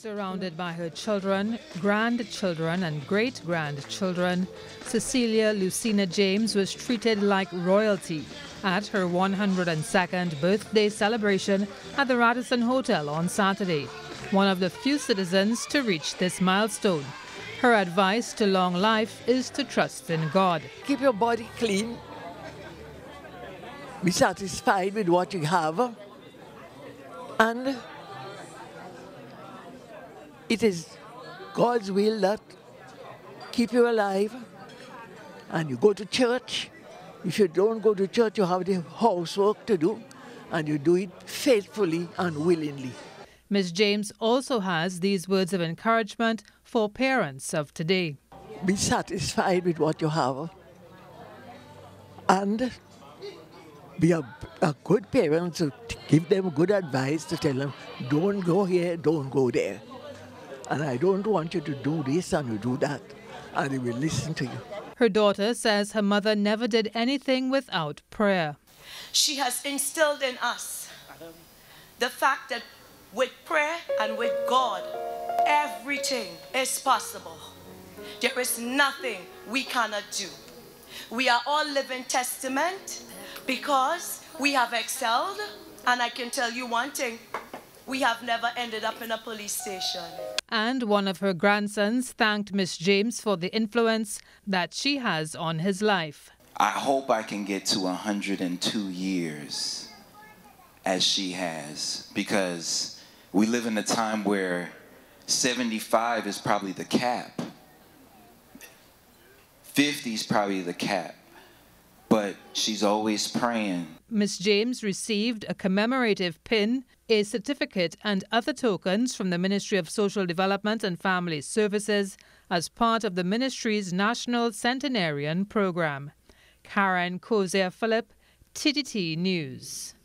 Surrounded by her children, grandchildren, and great grandchildren, Cecilia Lucina James was treated like royalty at her 102nd birthday celebration at the Radisson Hotel on Saturday, one of the few citizens to reach this milestone. Her advice to long life is to trust in God. Keep your body clean. Be satisfied with what you have. And it is God's will that keep you alive. And you go to church. If you don't go to church, you have the housework to do, and you do it faithfully and willingly. Ms. James also has these words of encouragement for parents of today. Be satisfied with what you have, and be a, a good parent to give them good advice to tell them, don't go here, don't go there. And I don't want you to do this and you do that. And they will listen to you. Her daughter says her mother never did anything without prayer. She has instilled in us the fact that with prayer and with God, everything is possible. There is nothing we cannot do. We are all living testament because we have excelled. And I can tell you one thing we have never ended up in a police station. And one of her grandsons thanked Miss James for the influence that she has on his life. I hope I can get to 102 years as she has because we live in a time where 75 is probably the cap. 50 is probably the cap. But she's always praying. Miss James received a commemorative pin a certificate and other tokens from the Ministry of Social Development and Family Services as part of the ministry's National Centenarian Program. Karen Kozier Phillip, TTT News.